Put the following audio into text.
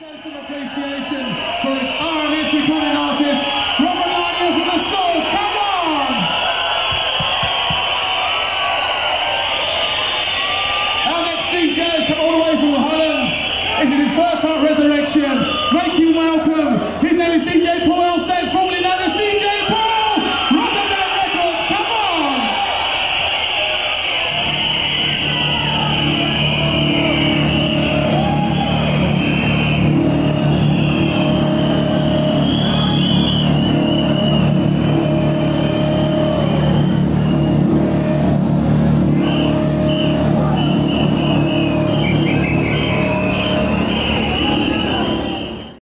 sense of appreciation for our history recording artist, Robert Lanier from the Souls. Come on! Our next DJ has come all the way from Holland. This is his first time resurrection. Make